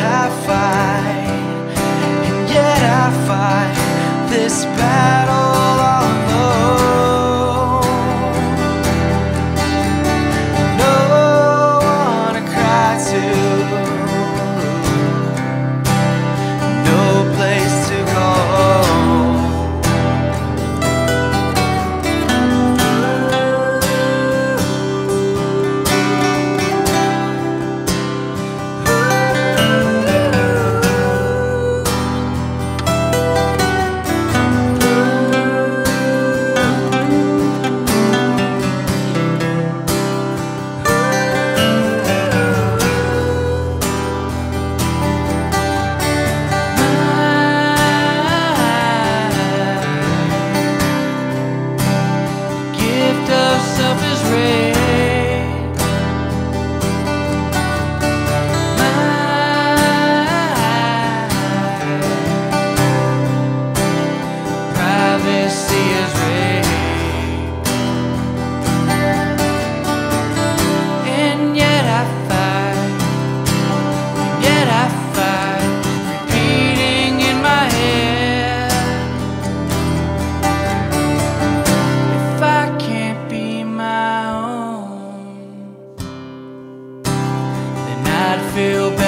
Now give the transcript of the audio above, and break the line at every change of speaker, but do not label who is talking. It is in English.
I fight, and yet I fight this battle. I'd feel better.